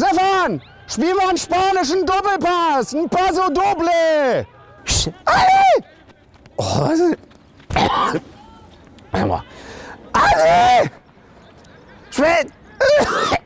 Stefan, spiel mal einen spanischen Doppelpass. Ein Paso Doble. Ali! Oh, was ist... Mal. Ali! Schwed...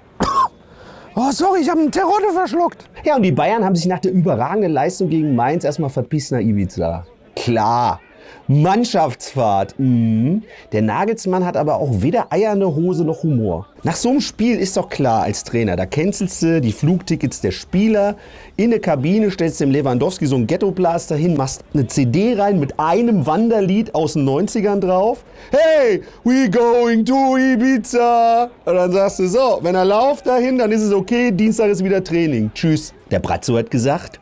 Oh, sorry, ich habe einen Terrotte verschluckt. Ja, und die Bayern haben sich nach der überragenden Leistung gegen Mainz erstmal verpisst nach Ibiza. Klar. Mannschaftsfahrt. Mhm. Der Nagelsmann hat aber auch weder eierne Hose noch Humor. Nach so einem Spiel ist doch klar als Trainer, da cancelst du die Flugtickets der Spieler, in eine Kabine stellst dem Lewandowski so einen Ghettoblaster hin, machst eine CD rein mit einem Wanderlied aus den 90ern drauf. Hey, we going to Ibiza. Und dann sagst du so, wenn er lauft dahin, dann ist es okay, Dienstag ist wieder Training. Tschüss. Der Bratzo hat gesagt,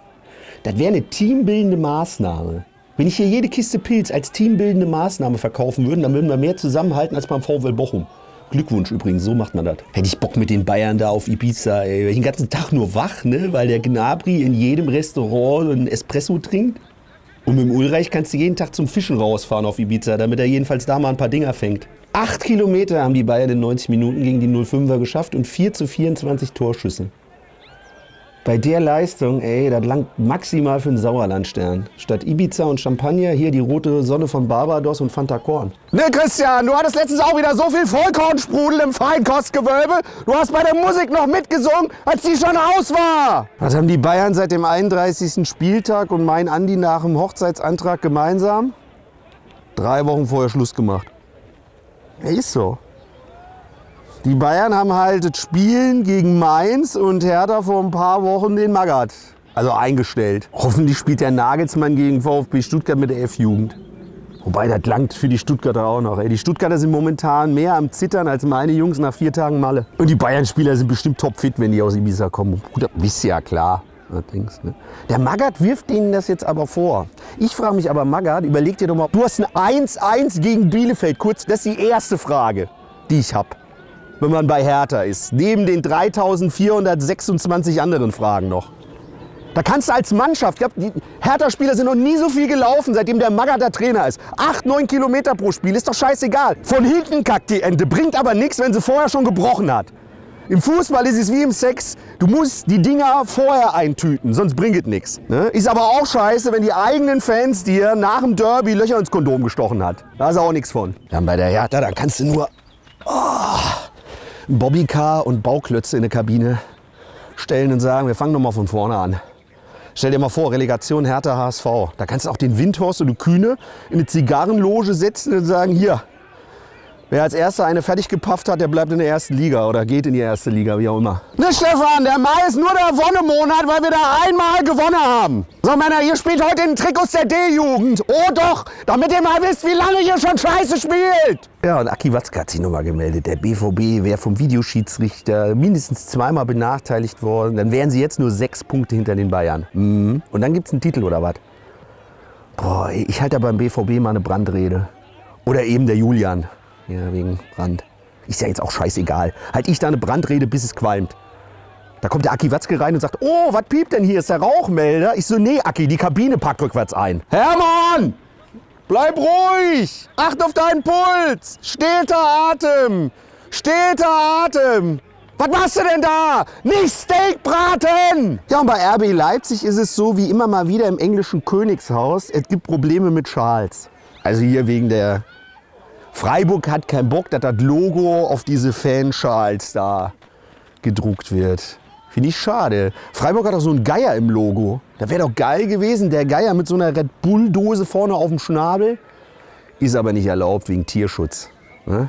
das wäre eine teambildende Maßnahme. Wenn ich hier jede Kiste Pilz als teambildende Maßnahme verkaufen würde, dann würden wir mehr zusammenhalten als beim VfL Bochum. Glückwunsch übrigens, so macht man das. Hätte ich Bock mit den Bayern da auf Ibiza, ey. Ich den ganzen Tag nur wach, ne? Weil der Gnabri in jedem Restaurant einen Espresso trinkt. Und mit dem Ulreich kannst du jeden Tag zum Fischen rausfahren auf Ibiza, damit er jedenfalls da mal ein paar Dinger fängt. Acht Kilometer haben die Bayern in 90 Minuten gegen die 05er geschafft und 4 zu 24 Torschüsse. Bei der Leistung, ey, das langt maximal für einen Sauerlandstern. Statt Ibiza und Champagner hier die rote Sonne von Barbados und Fanta Korn. Ne, Christian, du hattest letztens auch wieder so viel Vollkornsprudel im Feinkostgewölbe. Du hast bei der Musik noch mitgesungen, als die schon aus war. Was haben die Bayern seit dem 31. Spieltag und mein Andi nach dem Hochzeitsantrag gemeinsam? Drei Wochen vorher Schluss gemacht. Ja, ist so. Die Bayern haben halt das Spielen gegen Mainz und Hertha vor ein paar Wochen den Magath. Also eingestellt. Hoffentlich spielt der Nagelsmann gegen VfB Stuttgart mit der F-Jugend. Wobei, das langt für die Stuttgarter auch noch. Ey. Die Stuttgarter sind momentan mehr am Zittern als meine Jungs nach vier Tagen Malle. Und die Bayern-Spieler sind bestimmt topfit, wenn die aus Ibiza kommen. Gut, das ihr ja klar. Allerdings, ne? Der Magath wirft ihnen das jetzt aber vor. Ich frage mich aber, Magath, überleg dir doch mal, du hast ein 1-1 gegen Bielefeld. Kurz, das ist die erste Frage, die ich habe wenn man bei Hertha ist. Neben den 3426 anderen Fragen noch. Da kannst du als Mannschaft, glaub, die Hertha-Spieler sind noch nie so viel gelaufen, seitdem der Magath Trainer ist. Acht, neun Kilometer pro Spiel, ist doch scheißegal. Von hinten kackt die Ente, bringt aber nichts, wenn sie vorher schon gebrochen hat. Im Fußball ist es wie im Sex. Du musst die Dinger vorher eintüten, sonst bringt es nichts. Ne? Ist aber auch scheiße, wenn die eigenen Fans dir nach dem Derby Löcher ins Kondom gestochen hat. Da ist auch nichts von. Dann bei der Hertha, da kannst du nur Bobbycar und Bauklötze in der Kabine stellen und sagen, wir fangen nochmal von vorne an. Stell dir mal vor, Relegation Hertha HSV. Da kannst du auch den Windhorst und die Kühne in eine Zigarrenloge setzen und sagen, hier, Wer als erster eine fertig gepafft hat, der bleibt in der ersten Liga oder geht in die erste Liga, wie auch immer. Ne, Stefan, der Mai ist nur der Wonnemonat, weil wir da einmal gewonnen haben. So, Männer, ihr spielt heute in Trikots der D-Jugend. Oh doch, damit ihr mal wisst, wie lange ihr schon scheiße spielt. Ja, und Aki Watzke hat sich nochmal gemeldet. Der BVB wäre vom Videoschiedsrichter mindestens zweimal benachteiligt worden. Dann wären sie jetzt nur sechs Punkte hinter den Bayern. Mhm. Und dann gibt es einen Titel oder was? Boah, ich halte da beim BVB mal eine Brandrede. Oder eben der Julian. Ja, wegen Brand. Ist ja jetzt auch scheißegal. Halt ich da eine Brandrede, bis es qualmt. Da kommt der Aki Watzke rein und sagt, oh, was piept denn hier? Ist der Rauchmelder? Ich so, nee, Aki, die Kabine packt rückwärts ein. Hermann! Bleib ruhig! Acht auf deinen Puls! Steter Atem! Steter Atem! Was machst du denn da? Nicht Steak braten! Ja, und bei RB Leipzig ist es so wie immer mal wieder im englischen Königshaus. Es gibt Probleme mit Charles. Also hier wegen der Freiburg hat keinen Bock, dass das Logo auf diese Fanschals da gedruckt wird. Finde ich schade. Freiburg hat doch so einen Geier im Logo. Da wäre doch geil gewesen, der Geier mit so einer Red Bull-Dose vorne auf dem Schnabel. Ist aber nicht erlaubt wegen Tierschutz. Ne?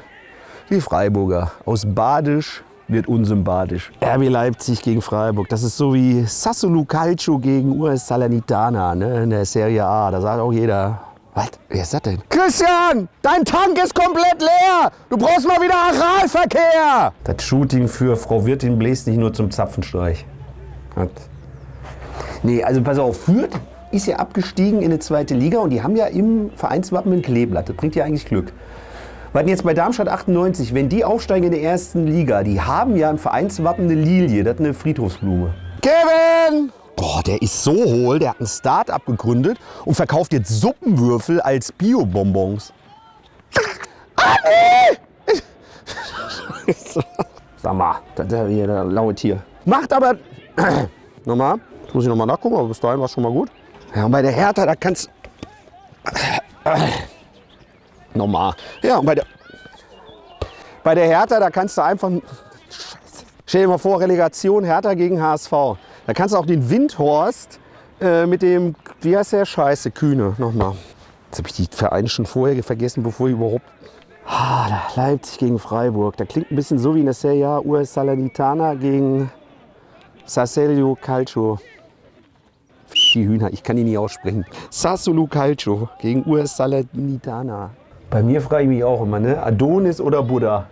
Die Freiburger. Aus Badisch wird unsympathisch. RB Leipzig gegen Freiburg. Das ist so wie Sassuolo Calcio gegen US Salernitana ne? in der Serie A. Da sagt auch jeder, was? Wer ist das denn? Christian, dein Tank ist komplett leer. Du brauchst mal wieder Aralverkehr. Das Shooting für Frau Wirtin bläst nicht nur zum Zapfenstreich. Hat. Nee, also pass auf, Fürth ist ja abgestiegen in die zweite Liga und die haben ja im Vereinswappen ein Kleeblatt. Das bringt ja eigentlich Glück. Was jetzt bei Darmstadt 98, wenn die aufsteigen in der ersten Liga, die haben ja im Vereinswappen eine Lilie, das ist eine Friedhofsblume. Kevin! Boah, der ist so hohl, der hat ein Start-up gegründet und verkauft jetzt Suppenwürfel als Bio-Bonbons. Anni! Sag mal, das ist hier der laue Tier. Macht aber. nochmal. Jetzt muss ich nochmal nachgucken, aber bis dahin war es schon mal gut. Ja, und bei der Hertha, da kannst. nochmal. Ja, und bei der. Bei der Hertha, da kannst du einfach. Scheiße. Stell dir mal vor, Relegation Hertha gegen HSV. Da kannst du auch den Windhorst äh, mit dem, wie heißt der? Scheiße, Kühne. Nochmal. Jetzt habe ich die Vereine schon vorher vergessen, bevor ich überhaupt. Ah, Leipzig gegen Freiburg. Da klingt ein bisschen so wie in der Serie A US Salernitana gegen Sasselio Calcio. Die Hühner, ich kann die nie aussprechen. Sassolo Calcio gegen US Salernitana. Bei mir frage ich mich auch immer, ne? Adonis oder Buddha?